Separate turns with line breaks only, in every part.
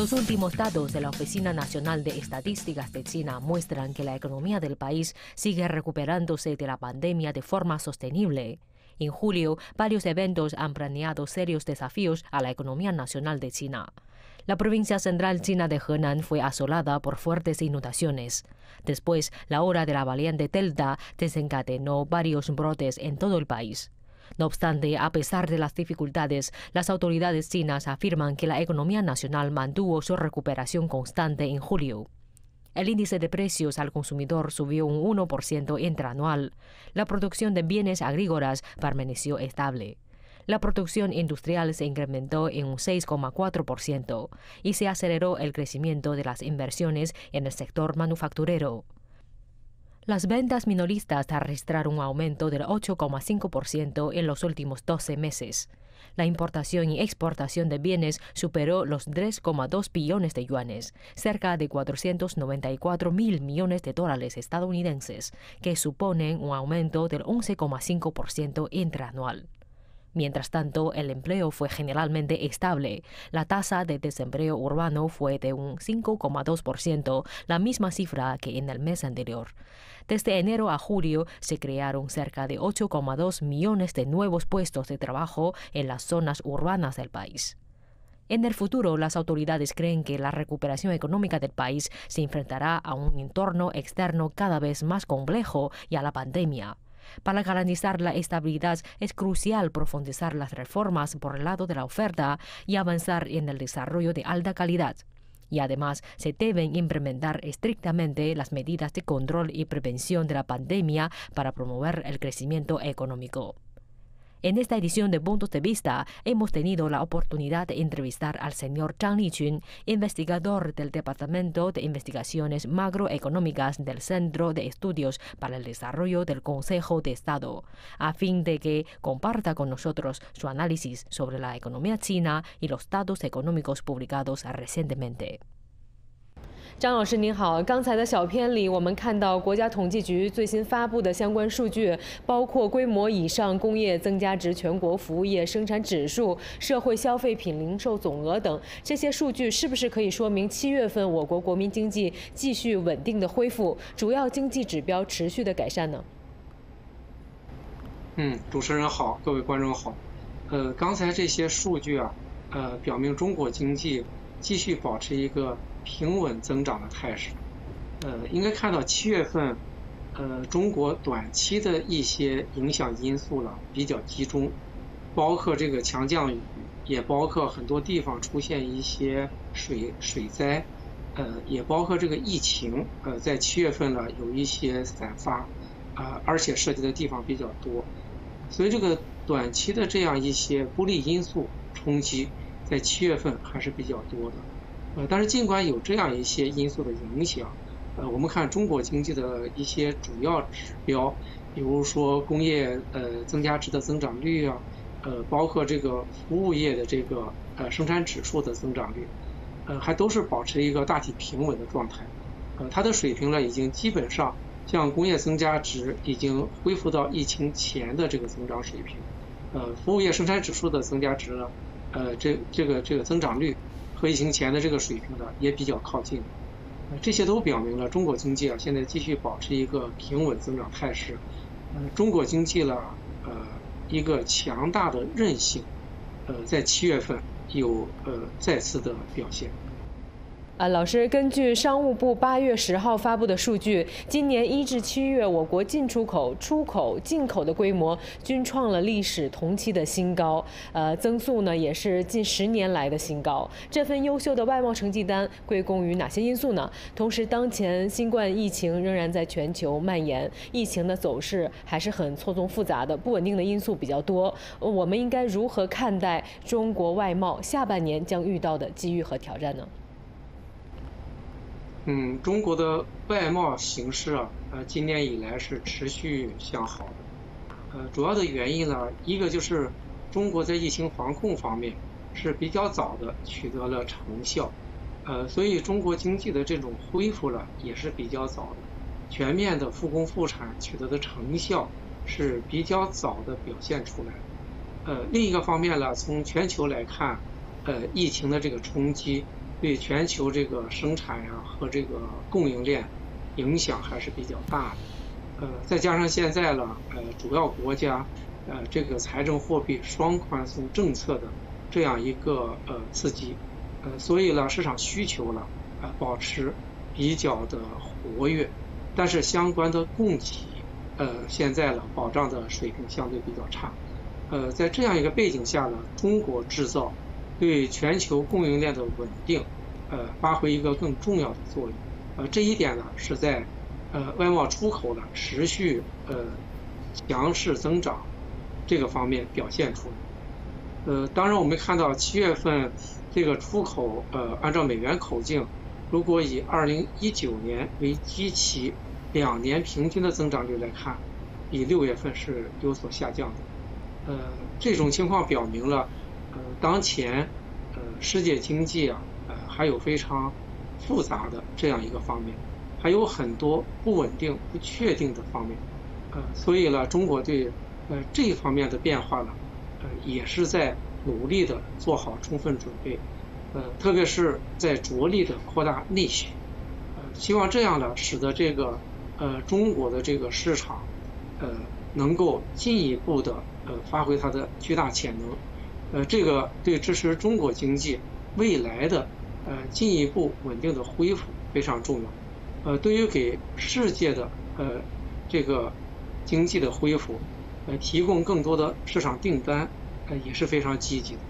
Los últimos datos de la Oficina Nacional de Estadísticas de China muestran que la economía del país sigue recuperándose de la pandemia de forma sostenible. En julio, varios eventos han planeado serios desafíos a la economía nacional de China. La provincia central china de Henan fue asolada por fuertes inundaciones. Después, la hora de la valiente Delta desencadenó varios brotes en todo el país. No obstante, a pesar de las dificultades, las autoridades chinas afirman que la economía nacional mantuvo su recuperación constante en julio. El índice de precios al consumidor subió un 1% interanual. La producción de bienes agrícolas permaneció estable. La producción industrial se incrementó en un 6,4% y se aceleró el crecimiento de las inversiones en el sector manufacturero. Las ventas minoristas registraron un aumento del 8,5% en los últimos 12 meses. La importación y exportación de bienes superó los 3,2 billones de yuanes, cerca de 494 mil millones de dólares estadounidenses, que suponen un aumento del 11,5% interanual. Mientras tanto, el empleo fue generalmente estable. La tasa de desempleo urbano fue de un 5,2%, la misma cifra que en el mes anterior. Desde enero a julio se crearon cerca de 8,2 millones de nuevos puestos de trabajo en las zonas urbanas del país. En el futuro, las autoridades creen que la recuperación económica del país se enfrentará a un entorno externo cada vez más complejo y a la pandemia. Para garantizar la estabilidad es crucial profundizar las reformas por el lado de la oferta y avanzar en el desarrollo de alta calidad. Y además se deben implementar estrictamente las medidas de control y prevención de la pandemia para promover el crecimiento económico. En esta edición de Puntos de Vista hemos tenido la oportunidad de entrevistar al señor Zhang Lichun, investigador del Departamento de Investigaciones Macroeconómicas del Centro de Estudios para el Desarrollo del Consejo de Estado, a fin de que comparta con nosotros su análisis sobre la economía china y los datos económicos publicados recientemente. 张老师您好，刚才的小片里，我们看到国家统计局最新发布的相关数据，包括规模以上工业增加值全国服务业生产指数、社会消费品零售总额等这些数据，是不是可以说明七月份我国国民经济继续稳定的恢复，主要经济指标持续的改善呢？
嗯，主持人好，各位观众好，呃，刚才这些数据啊，呃，表明中国经济继续保持一个。平稳增长的态势，呃，应该看到七月份，呃，中国短期的一些影响因素呢比较集中，包括这个强降雨，也包括很多地方出现一些水水灾，呃，也包括这个疫情，呃，在七月份呢有一些散发，啊，而且涉及的地方比较多，所以这个短期的这样一些不利因素冲击，在七月份还是比较多的。呃，但是尽管有这样一些因素的影响，呃，我们看中国经济的一些主要指标，比如说工业呃增加值的增长率啊，呃，包括这个服务业的这个呃生产指数的增长率，呃，还都是保持一个大体平稳的状态，呃，它的水平呢已经基本上像工业增加值已经恢复到疫情前的这个增长水平，呃，服务业生产指数的增加值呢，呃，这这个这个增长率。和疫情前的这个水平呢也比较靠近，这些都表明了中国经济啊现在继续保持一个平稳增长态势，呃，中国经济呢呃一个强大的韧性，呃，在七月份有呃再次的表现。
呃，老师，根据商务部八月十号发布的数据，今年一至七月，我国进出口、出口、进口的规模均创了历史同期的新高，呃，增速呢也是近十年来的新高。这份优秀的外贸成绩单归功于哪些因素呢？同时，当前新冠疫情仍然在全球蔓延，疫情的走势还是很错综复杂的，不稳定的因素比较多。我们应该如何看待中国外贸下半年将遇到的机遇和挑战呢？
嗯，中国的外贸形势啊，呃，今年以来是持续向好的。呃，主要的原因呢，一个就是中国在疫情防控方面是比较早的取得了成效，呃，所以中国经济的这种恢复了也是比较早的，全面的复工复产取得的成效是比较早的表现出来。呃，另一个方面呢，从全球来看，呃，疫情的这个冲击。对全球这个生产呀和这个供应链影响还是比较大的。呃，再加上现在呢，呃，主要国家呃这个财政货币双宽松政策的这样一个呃刺激，呃，所以呢，市场需求呢呃保持比较的活跃，但是相关的供给呃现在呢保障的水平相对比较差。呃，在这样一个背景下呢，中国制造对全球供应链的稳定，呃，发挥一个更重要的作用。呃，这一点呢，是在呃外贸出口的持续呃强势增长这个方面表现出来。呃，当然我们看到七月份这个出口呃，按照美元口径，如果以二零一九年为基期，两年平均的增长率来看，比六月份是有所下降的。呃，这种情况表明了，当前呃世界经济啊，呃还有非常复杂的这样一个方面，还有很多不稳定、不确定的方面，呃，所以呢，中国对呃这一方面的变化呢，呃也是在努力的做好充分准备，呃，特别是在着力的扩大内需，呃，希望这样呢，使得这个呃中国的这个市场，呃，能够进一步的。呃，发挥它的巨大潜能，呃，这个对支持中国经济未来的呃进一步稳定的恢复非常重要，呃，对于给世界的呃这个经济的恢复呃提供更多的市场订单呃也是非常积极的。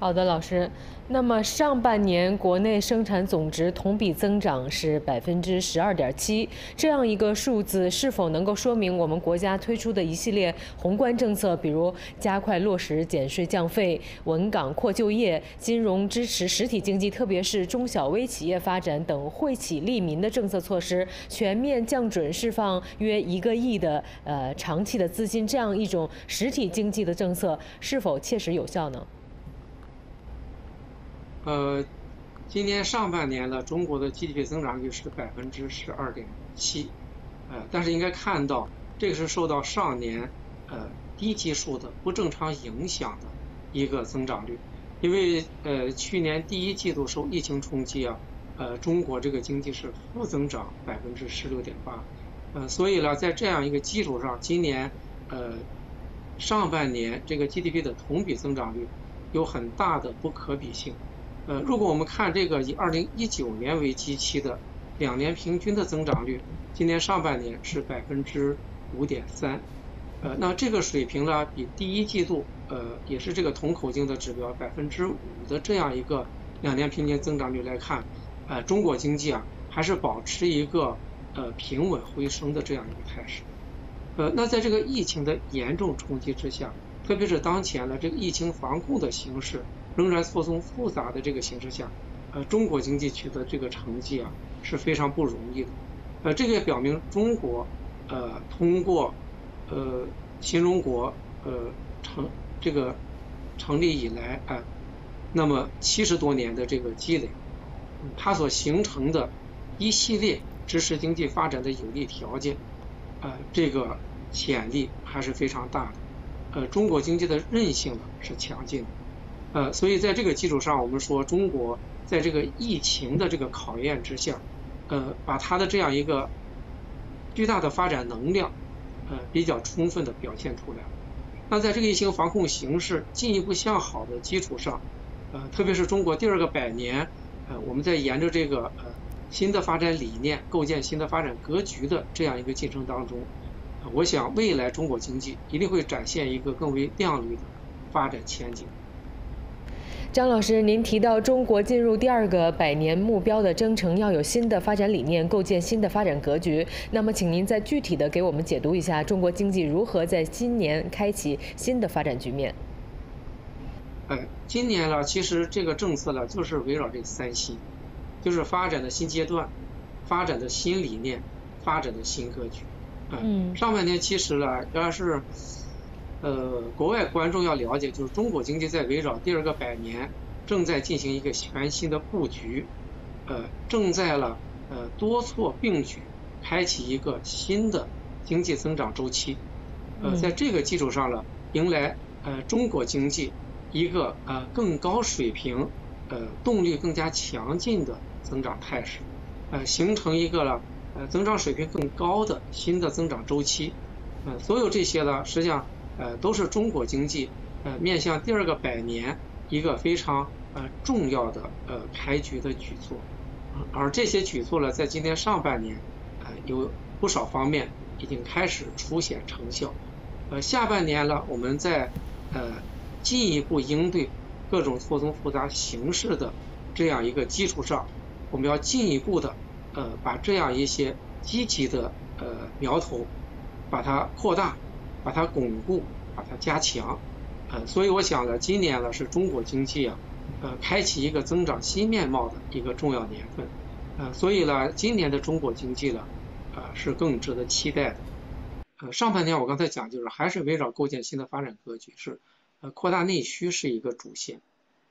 好的，老师。那么上半年国内生产总值同比增长是百分之十二点七，这样一个数字是否能够说明我们国家推出的一系列宏观政策，比如加快落实减税降费、稳岗扩就业、金融支持实体经济，特别是中小微企业发展等惠企利民的政策措施，全面降准释放约一个亿的呃长期的资金，这样一种实体经济的政策是否切实有效呢？
呃，今年上半年呢，中国的 GDP 增长率是百分之十二点七，呃，但是应该看到，这个是受到上年呃低基数的不正常影响的一个增长率，因为呃去年第一季度受疫情冲击啊，呃中国这个经济是负增长百分之十六点八，呃，所以呢，在这样一个基础上，今年呃上半年这个 GDP 的同比增长率有很大的不可比性。呃，如果我们看这个以二零一九年为基期的两年平均的增长率，今年上半年是百分之五点三，呃，那这个水平呢，比第一季度呃也是这个同口径的指标百分之五的这样一个两年平均增长率来看，呃，中国经济啊还是保持一个呃平稳回升的这样一个态势，呃，那在这个疫情的严重冲击之下，特别是当前的这个疫情防控的形势。仍然错综复杂的这个形势下，呃，中国经济取得这个成绩啊是非常不容易的，呃，这个也表明中国呃通过呃新中国呃成这个成立以来啊，那么七十多年的这个积累，它所形成的一系列支持经济发展的有利条件，呃，这个潜力还是非常大的，呃，中国经济的韧性呢是强劲的。呃，所以在这个基础上，我们说中国在这个疫情的这个考验之下，呃，把它的这样一个巨大的发展能量，呃，比较充分的表现出来。那在这个疫情防控形势进一步向好的基础上，呃，特别是中国第二个百年，呃，我们在沿着这个呃新的发展理念构建新的发展格局的这样一个进程当中，我想未来中国经济一定会展现一个更为亮丽的发展前景。
张老师，您提到中国进入第二个百年目标的征程，要有新的发展理念，构建新的发展格局。那么，请您再具体的给我们解读一下，中国经济如何在今年开启新的发展局面？
哎，今年呢，其实这个政策呢，就是围绕这三新，就是发展的新阶段，发展的新理念，发展的新格局。嗯。上半年其实呢，要是。呃，国外观众要了解，就是中国经济在围绕第二个百年，正在进行一个全新的布局，呃，正在了呃多措并举，开启一个新的经济增长周期。呃，在这个基础上呢，迎来呃中国经济一个呃更高水平、呃动力更加强劲的增长态势，呃形成一个了呃增长水平更高的新的增长周期，呃所有这些呢实际上呃都是中国经济呃面向第二个百年一个非常呃重要的呃开局的举措，而这些举措呢在今年上半年呃有不少方面已经开始初显成效，呃下半年呢我们在呃进一步应对各种错综复杂形势的这样一个基础上，我们要进一步的呃把这样一些积极的呃苗头，把它扩大，把它巩固，把它加强，呃，所以我想呢，今年呢是中国经济啊，呃，开启一个增长新面貌的一个重要年份，呃，所以呢，今年的中国经济呢，呃，是更值得期待的。呃，上半年我刚才讲就是还是围绕构建新的发展格局是。呃，扩大内需是一个主线，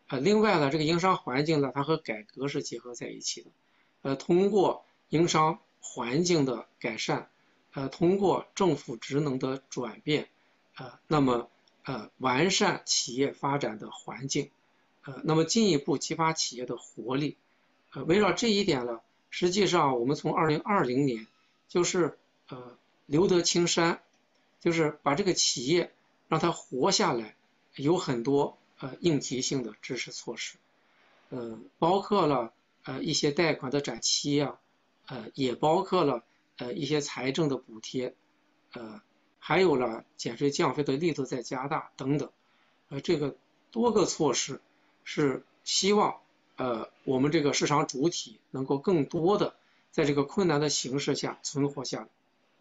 呃，另外呢，这个营商环境呢，它和改革是结合在一起的，呃，通过营商环境的改善，呃，通过政府职能的转变，呃，那么呃，完善企业发展的环境，呃，那么进一步激发企业的活力，呃，围绕这一点呢，实际上我们从二零二零年就是呃留得青山，就是把这个企业让它活下来。有很多呃应急性的支持措施，呃，包括了呃一些贷款的展期啊，呃，也包括了呃一些财政的补贴，呃，还有了减税降费的力度在加大等等，呃，这个多个措施是希望呃我们这个市场主体能够更多的在这个困难的形势下存活下来，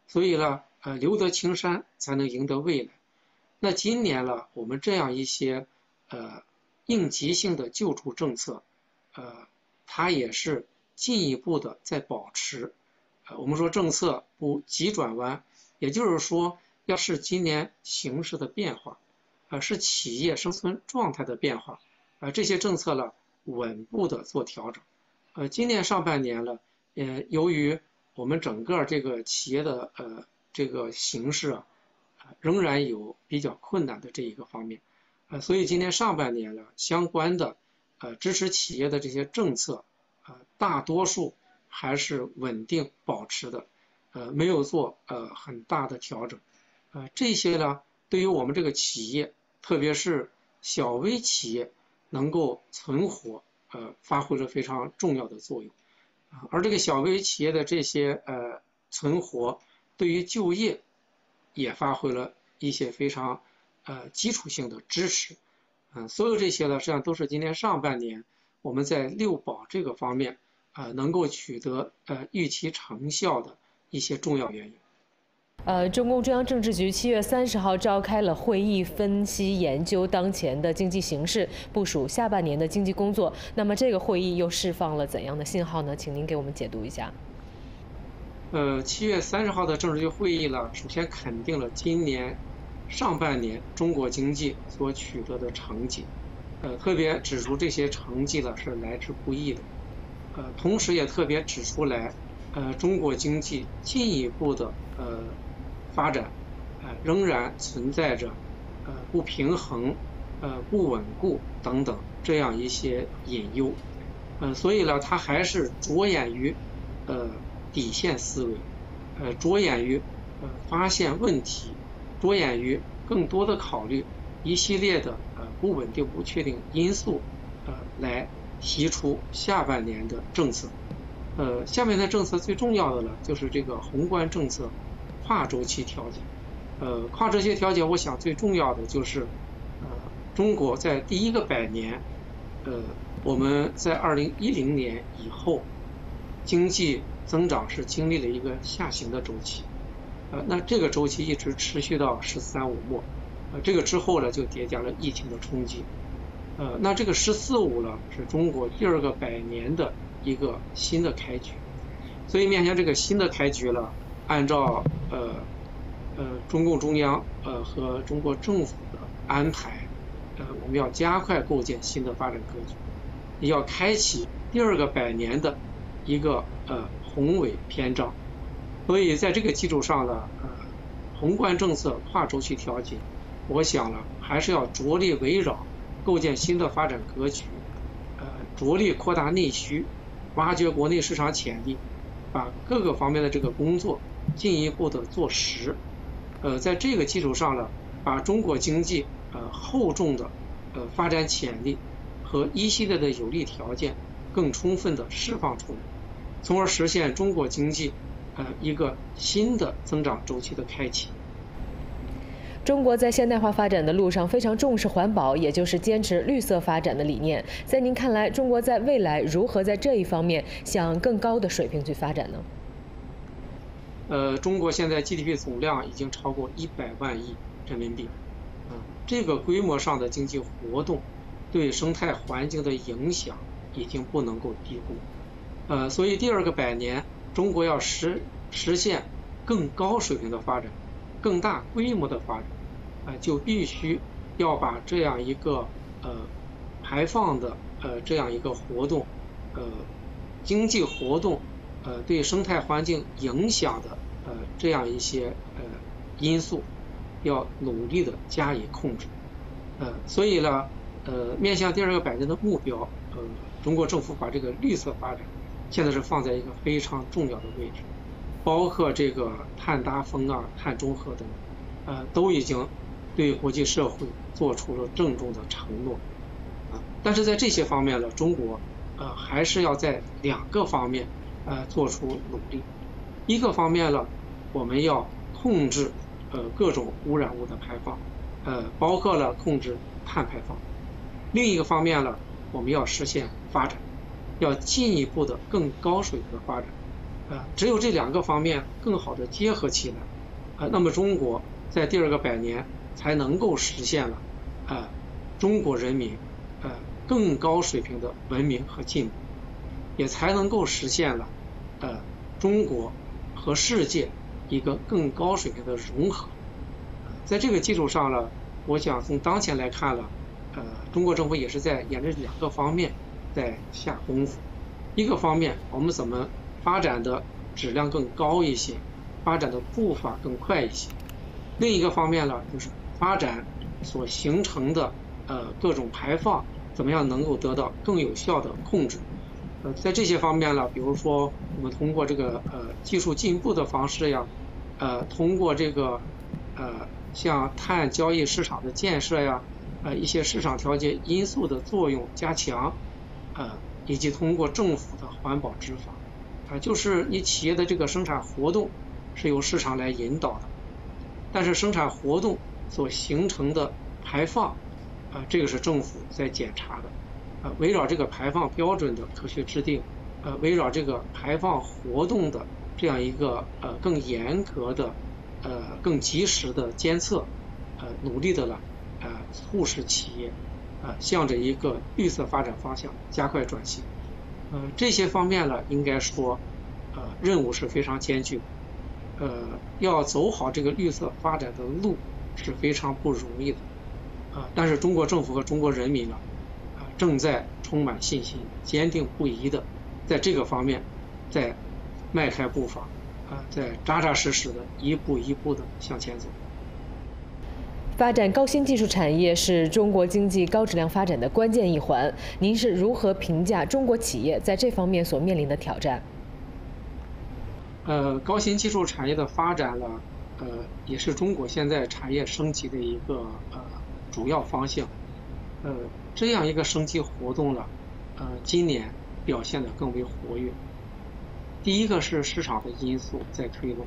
所以呢，呃，留得青山才能赢得未来。那今年了，我们这样一些呃应急性的救助政策，呃，它也是进一步的在保持。我们说政策不急转弯，也就是说，要是今年形势的变化，呃，是企业生存状态的变化，呃，这些政策呢稳步的做调整。呃，今年上半年呢，呃，由于我们整个这个企业的呃这个形势啊。仍然有比较困难的这一个方面，呃，所以今年上半年呢，相关的呃支持企业的这些政策，呃，大多数还是稳定保持的，呃，没有做呃很大的调整，呃，这些呢，对于我们这个企业，特别是小微企业能够存活，呃，发挥了非常重要的作用，啊，而这个小微企业的这些呃存活，对于就业。也发挥了一些非常呃基础性的支持，嗯，所有这些呢，实际上都是今年上半年我们在六保这个方面啊能够取得呃预期成效的一些重要原因。
呃，中共中央政治局七月三十号召开了会议，分析研究当前的经济形势，部署下半年的经济工作。那么这个会议又释放了怎样的信号呢？请您给我们解读一下。
呃，七月三十号的政治局会议呢，首先肯定了今年上半年中国经济所取得的成绩，呃，特别指出这些成绩呢是来之不易的，呃，同时也特别指出来，呃，中国经济进一步的呃发展，呃，仍然存在着呃不平衡、呃不稳固等等这样一些隐忧，呃，所以呢，它还是着眼于呃。底线思维，呃，着眼于呃发现问题，着眼于更多的考虑一系列的呃不稳定、不确定因素，呃，来提出下半年的政策。呃，下面的政策最重要的呢，就是这个宏观政策跨周期调节。呃，跨周期调节，我想最重要的就是，呃，中国在第一个百年，呃，我们在二零一零年以后，经济。增长是经历了一个下行的周期，呃，那这个周期一直持续到“十三五”末，呃，这个之后呢就叠加了疫情的冲击，呃，那这个“十四五”呢是中国第二个百年的一个新的开局，所以面向这个新的开局了，按照呃呃中共中央呃和中国政府的安排，呃，我们要加快构建新的发展格局，要开启第二个百年的一个呃。宏伟篇章，所以在这个基础上呢，呃，宏观政策跨周期调节，我想呢，还是要着力围绕构建新的发展格局，呃，着力扩大内需，挖掘国内市场潜力，把各个方面的这个工作进一步的做实，呃，在这个基础上呢，把中国经济呃厚重的呃发展潜力和一系列的有利条件更充分的释放出来，从而实现中国经济呃一个新的增长周期的开启。
中国在现代化发展的路上非常重视环保，也就是坚持绿色发展的理念。在您看来，中国在未来如何在这一方面向更高的水平去发展呢？
呃，中国现在 GDP 总量已经超过一百万亿人民币，这个规模上的经济活动对生态环境的影响已经不能够低估。呃，所以第二个百年，中国要实实现更高水平的发展，更大规模的发展。就必须要把这样一个呃排放的呃这样一个活动，呃经济活动呃对生态环境影响的呃这样一些呃因素，要努力的加以控制。呃，所以呢，呃面向第二个百年的目标，呃中国政府把这个绿色发展现在是放在一个非常重要的位置，包括这个碳达峰啊、碳中和等，呃都已经。对国际社会做出了郑重的承诺，啊，但是在这些方面呢，中国，呃，还是要在两个方面，呃，做出努力。一个方面呢，我们要控制，呃，各种污染物的排放，呃，包括了控制碳排放。另一个方面呢，我们要实现发展，要进一步的更高水平的发展，啊，只有这两个方面更好的结合起来，啊，那么中国在第二个百年。才能够实现了，呃，中国人民，呃，更高水平的文明和进步，也才能够实现了，呃，中国和世界一个更高水平的融合。在这个基础上呢，我想从当前来看了，呃，中国政府也是在沿着两个方面在下功夫。一个方面，我们怎么发展的质量更高一些，发展的步伐更快一些；另一个方面呢，就是。发展所形成的呃各种排放，怎么样能够得到更有效的控制？呃，在这些方面呢，比如说我们通过这个呃技术进步的方式呀，呃，通过这个呃像碳交易市场的建设呀，呃一些市场调节因素的作用加强，呃，以及通过政府的环保执法，啊，就是你企业的这个生产活动是由市场来引导的，但是生产活动。所形成的排放，啊，这个是政府在检查的，啊，围绕这个排放标准的科学制定，呃，围绕这个排放活动的这样一个呃更严格的，呃更及时的监测，呃，努力的呢，呃，促使企业，啊，向着一个绿色发展方向加快转型，呃，这些方面呢，应该说，呃，任务是非常艰巨，呃，要走好这个绿色发展的路。是非常不容易的，啊！但是中国政府和中国人民呢，啊，正在充满信心、坚定不移的在这个方面在迈开步伐，啊，在扎扎实实的一步一步的向前走。
发展高新技术产业是中国经济高质量发展的关键一环。您是如何评价中国企业在这方面所面临的挑战？
呃，高新技术产业的发展呢？呃，也是中国现在产业升级的一个呃主要方向。呃，这样一个升级活动呢，呃，今年表现的更为活跃。第一个是市场的因素在推动。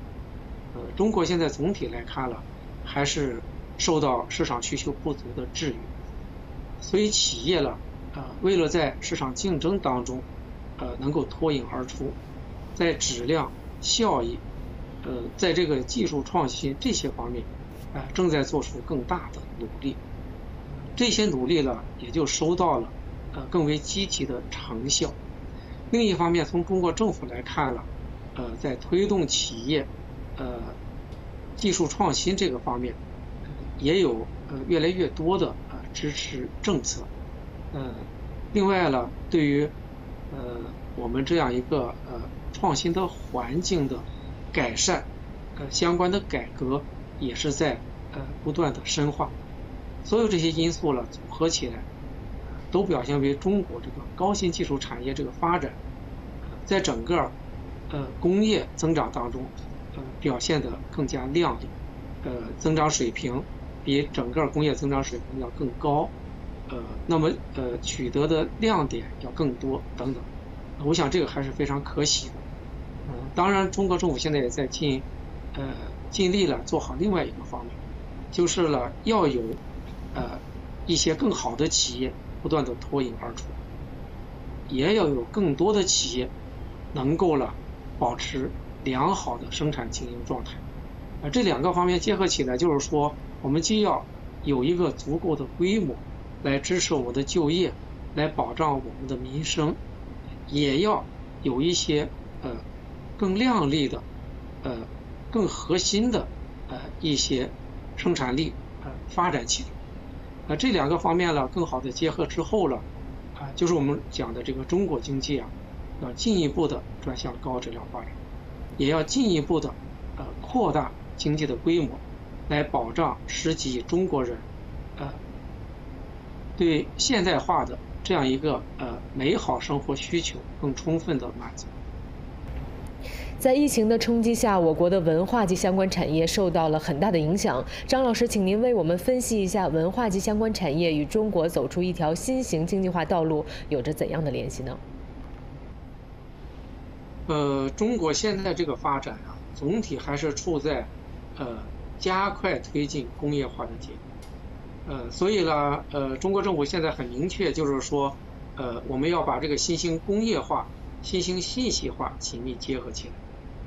呃，中国现在总体来看了，还是受到市场需求不足的制约。所以企业呢，呃，为了在市场竞争当中，呃，能够脱颖而出，在质量、效益。呃，在这个技术创新这些方面，啊，正在做出更大的努力。这些努力呢，也就收到了呃更为积极的成效。另一方面，从中国政府来看了，呃，在推动企业呃技术创新这个方面，也有呃越来越多的呃支持政策。呃，另外呢，对于呃我们这样一个呃创新的环境的。改善，呃，相关的改革也是在呃不断的深化，所有这些因素呢组合起来，都表现为中国这个高新技术产业这个发展，在整个呃工业增长当中，呃表现得更加亮丽，呃增长水平比整个工业增长水平要更高，呃那么呃取得的亮点要更多等等，我想这个还是非常可喜的。当然中国政府现在也在尽呃尽力了做好另外一个方面，就是了要有呃一些更好的企业。不断的脱颖而出，也要有更多的企业能够了保持良好的生产经营状态。啊，这两个方面结合起来，就是说，我们既要有一个足够的规模来支持我们的就业，来保障我们的民生，也要有一些呃更亮丽的呃更核心的呃一些生产力呃发展起来。那这两个方面呢，更好的结合之后呢，啊，就是我们讲的这个中国经济啊，要进一步的转向高质量发展，也要进一步的呃扩大经济的规模，来保障十几亿中国人呃对现代化的这样一个呃美好生活需求更充分的满足。
在疫情的冲击下，我国的文化及相关产业受到了很大的影响。张老师，请您为我们分析一下文化及相关产业与中国走出一条新型经济化道路有着怎样的联系呢？
呃，中国现在这个发展啊，总体还是处在呃加快推进工业化的阶段。呃，所以呢，呃，中国政府现在很明确，就是说，呃，我们要把这个新兴工业化、新兴信息化紧密结合起来。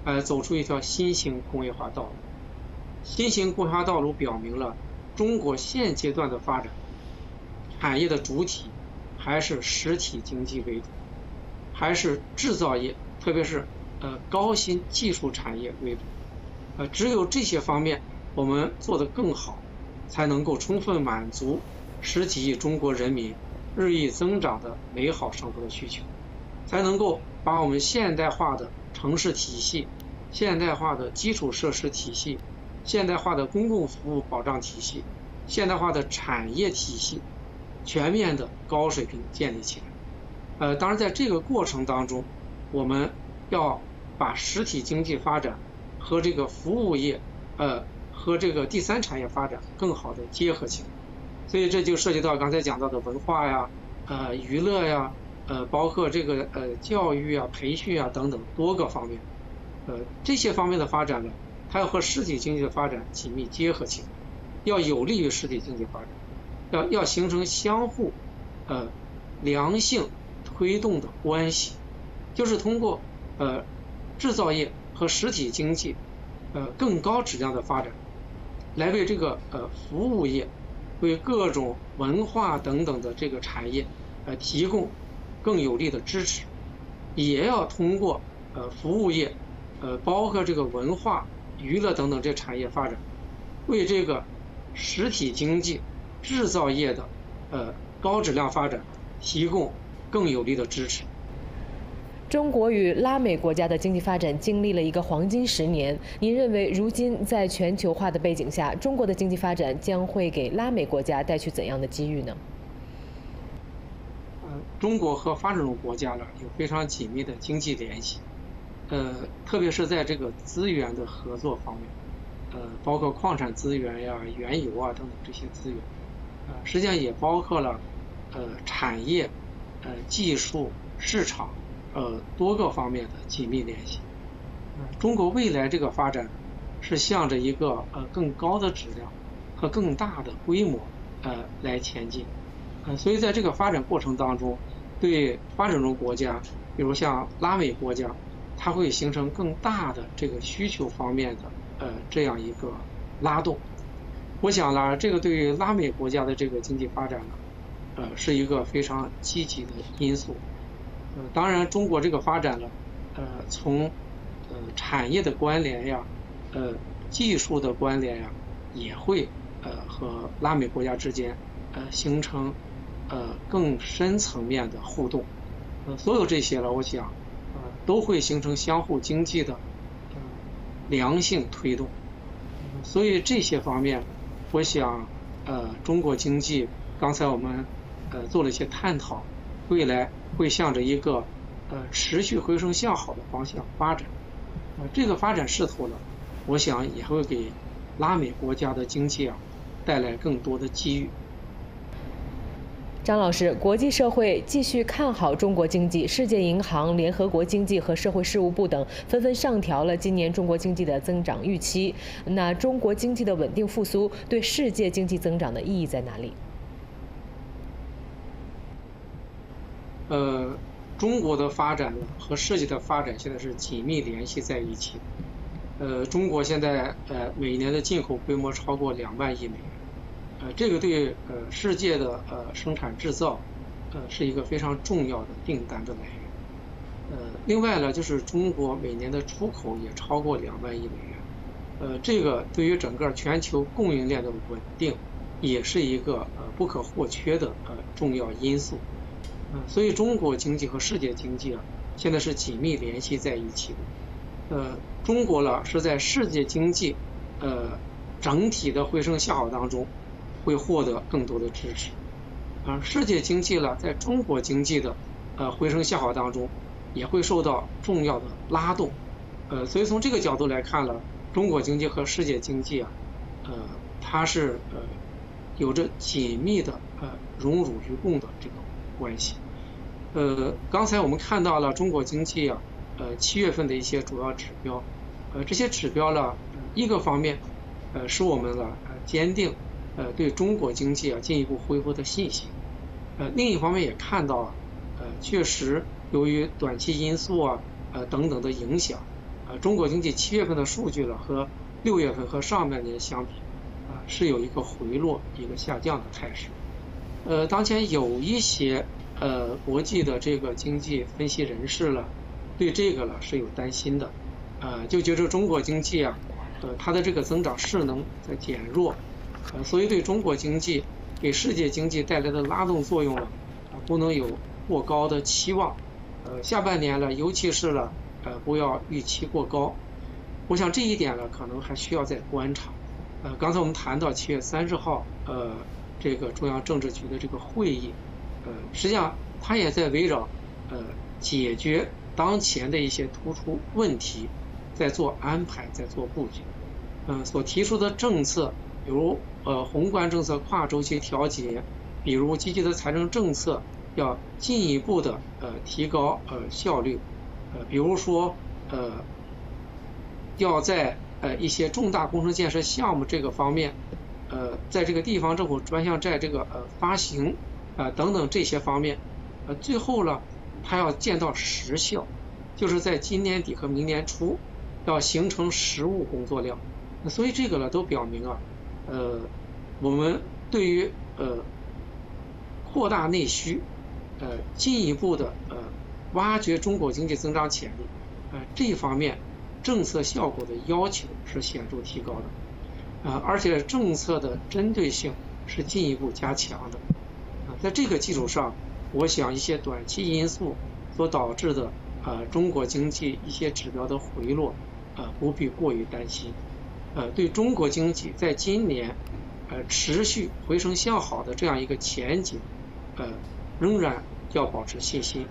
呃，走出一条新型工业化道路。新型工业化道路表明了中国现阶段的发展，产业的主体还是实体经济为主，还是制造业，特别是呃高新技术产业为主。呃，只有这些方面我们做得更好，才能够充分满足十几亿中国人民日益增长的美好生活的需求，才能够把我们现代化的。城市体系、现代化的基础设施体系、现代化的公共服务保障体系、现代化的产业体系，全面的高水平建立起来。呃，当然，在这个过程当中，我们要把实体经济发展和这个服务业，呃，和这个第三产业发展更好的结合起来。所以这就涉及到刚才讲到的文化呀、呃，娱乐呀。呃，包括这个呃教育啊、培训啊等等多个方面，呃这些方面的发展呢，它要和实体经济的发展紧密结合起来，要有利于实体经济发展，要要形成相互呃良性推动的关系，就是通过呃制造业和实体经济呃更高质量的发展，来为这个呃服务业、为各种文化等等的这个产业呃提供。更有力的支持，也要通过呃服务业，呃包括这个文化、娱乐等等这产业发展，为这个实体经济、制造业的呃高质量发展提供更有力的支持。
中国与拉美国家的经济发展经历了一个黄金十年，您认为如今在全球化的背景下，中国的经济发展将会给拉美国家带去怎样的机遇呢？
中国和发展中国家呢有非常紧密的经济联系，呃，特别是在这个资源的合作方面，呃，包括矿产资源呀、原油啊等等这些资源，呃，实际上也包括了呃产业、呃技术、市场呃多个方面的紧密联系。中国未来这个发展是向着一个呃更高的质量和更大的规模呃来前进。呃，所以在这个发展过程当中，对发展中国家，比如像拉美国家，它会形成更大的这个需求方面的呃这样一个拉动。我想呢，这个对于拉美国家的这个经济发展呢，呃，是一个非常积极的因素。呃，当然，中国这个发展呢，呃，从呃产业的关联呀，呃技术的关联呀，也会呃和拉美国家之间呃形成。呃，更深层面的互动，呃，所有这些呢，我想，呃，都会形成相互经济的良性推动。所以这些方面，我想，呃，中国经济，刚才我们呃做了一些探讨，未来会向着一个呃持续回升向好的方向发展。呃，这个发展势头呢，我想也会给拉美国家的经济啊带来更多的机遇。
张老师，国际社会继续看好中国经济，世界银行、联合国经济和社会事务部等纷纷上调了今年中国经济的增长预期。那中国经济的稳定复苏对世界经济增长的意义在哪里？
呃，中国的发展和世界的发展现在是紧密联系在一起。呃，中国现在呃每年的进口规模超过两万亿美元。呃，这个对呃世界的呃生产制造，呃是一个非常重要的订单的来源。呃，另外呢，就是中国每年的出口也超过两万亿美元。呃，这个对于整个全球供应链的稳定，也是一个呃不可或缺的呃重要因素。嗯，所以中国经济和世界经济啊，现在是紧密联系在一起的。呃，中国呢是在世界经济呃整体的回升向好当中。会获得更多的支持，而世界经济呢，在中国经济的呃回升向好当中，也会受到重要的拉动，呃，所以从这个角度来看呢，中国经济和世界经济啊，呃，它是呃有着紧密的呃荣辱与共的这个关系，呃，刚才我们看到了中国经济啊，呃七月份的一些主要指标，呃，这些指标呢，一个方面，呃，使我们呢坚定。呃，对中国经济啊进一步恢复的信心。呃，另一方面也看到啊，呃，确实由于短期因素啊，呃等等的影响，呃，中国经济七月份的数据呢和六月份和上半年相比，啊是有一个回落、一个下降的态势。呃，当前有一些呃国际的这个经济分析人士呢，对这个呢是有担心的，呃，就觉得中国经济啊，呃，它的这个增长势能在减弱。呃，所以对中国经济给世界经济带来的拉动作用呢，啊，不能有过高的期望。呃，下半年呢，尤其是呢，呃，不要预期过高。我想这一点呢，可能还需要再观察。呃，刚才我们谈到七月三十号，呃，这个中央政治局的这个会议，呃，实际上它也在围绕呃解决当前的一些突出问题，在做安排，在做布局。嗯，所提出的政策。比如，呃，宏观政策跨周期调节，比如积极的财政政策要进一步的呃提高呃效率，呃，比如说呃要在呃一些重大工程建设项目这个方面，呃，在这个地方政府专项债这个呃发行啊等等这些方面，呃，最后呢，它要见到实效，就是在今年底和明年初要形成实物工作量，所以这个呢都表明啊。呃，我们对于呃扩大内需，呃进一步的呃挖掘中国经济增长潜力，呃这一方面政策效果的要求是显著提高的，啊而且政策的针对性是进一步加强的，啊在这个基础上，我想一些短期因素所导致的啊中国经济一些指标的回落，啊不必过于担心。呃，对中国经济在今年，呃，持续回升向好的这样一个前景，呃，仍然要保持信心。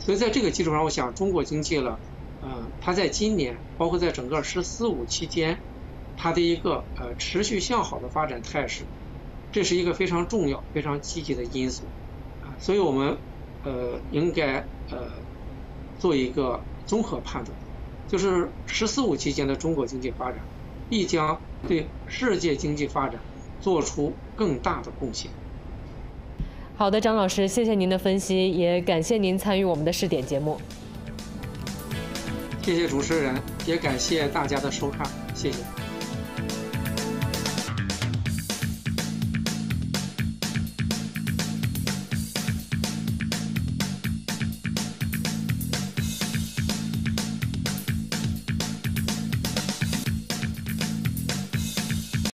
所以在这个基础上，我想中国经济了，呃，它在今年，包括在整个“十四五”期间，它的一个呃持续向好的发展态势，这是一个非常重要、非常积极的因素。啊，所以我们呃应该呃做一个综合判断，就是“十四五”期间的中国经济发展。必将对世界经济发展做出更大的贡献。
好的，张老师，谢谢您的分析，也感谢您参与我们的试点节目。
谢谢主持人，也感谢大家的收看，谢谢。